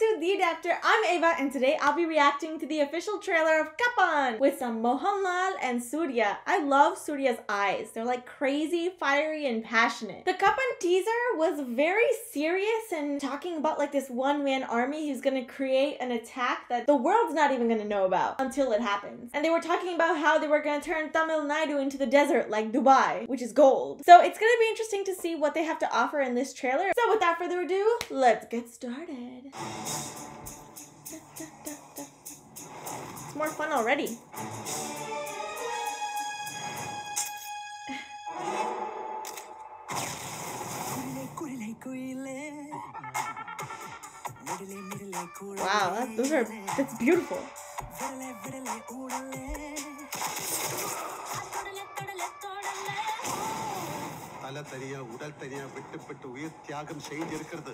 to The Adaptor. I'm Ava, and today I'll be reacting to the official trailer of Kaappaan with some Mohanlal and Suriya. I love Suriya's eyes. They're like crazy, fiery, and passionate. The Kaappaan teaser was very serious and talking about like this one-man army who's gonna create an attack that the world's not even gonna know about until it happens. And they were talking about how they were gonna turn Tamil Nadu into the desert like Dubai, which is gold. So it's gonna be interesting to see what they have to offer in this trailer. So without further ado, let's get started. It's more fun already. Wow, that, those are that's beautiful. தலை தனியா உடல் தனியா விட்டுப்பட்டு உயிர் தியாகம் செய்திருக்கிறது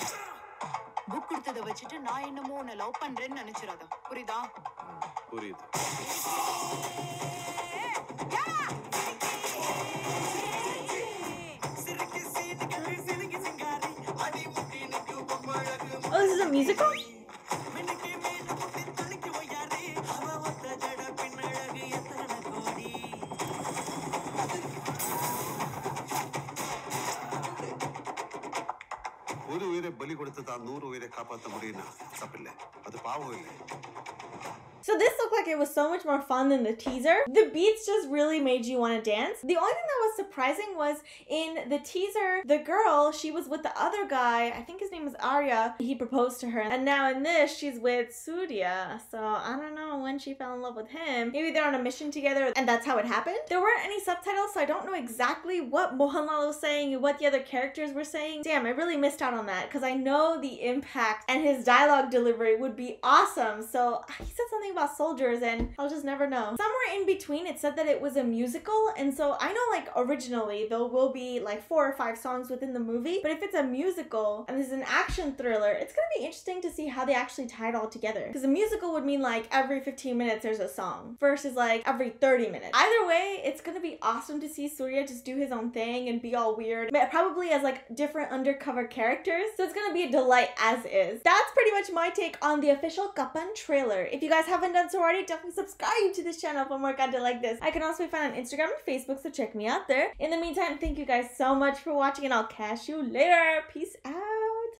Book கொடுத்தத வச்சுட்டு நான் என்னமோ உன்னை லவ் பண்றேன்னு நினைச்சிடாத புரியுதா? புரியுது. Oh, this is a musical? பலி கொடுத்து தான் நூறு உயிரை காப்பாற்ற முடியும்னா? தப்பில்லை. அது பாவம் இல்லை. So this looked like it was so much more fun than the teaser. The beats just really made you want to dance. The only thing that was surprising was in the teaser, the girl, she was with the other guy. I think his name is Arya. He proposed to her. And now in this, she's with Suriya. So I don't know when she fell in love with him. Maybe they're on a mission together and that's how it happened. There weren't any subtitles, so I don't know exactly what Mohanlal was saying and what the other characters were saying. Damn, I really missed out on that because I know the impact and his dialogue delivery would be awesome. So he said something about soldiers and I'll just never know. Somewhere in between it said that it was a musical and so I know like originally there will be like four or five songs within the movie but if it's a musical and this is an action thriller it's gonna be interesting to see how they actually tie it all together because a musical would mean like every 15 minutes there's a song versus like every 30 minutes. Either way it's gonna be awesome to see Suriya just do his own thing and be all weird probably as like different undercover characters so it's gonna be a delight as is. That's pretty much my take on the official Kaappaan trailer. If you guys haven't done so already, definitely subscribe to this channel for more content like this. I can also be found on Instagram and Facebook, so check me out there. In the meantime, thank you guys so much for watching, and I'll catch you later. Peace out.